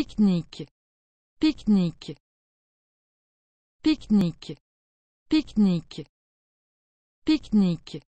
pique-nique, pique-nique, pique-nique, pique-nique, pique-nique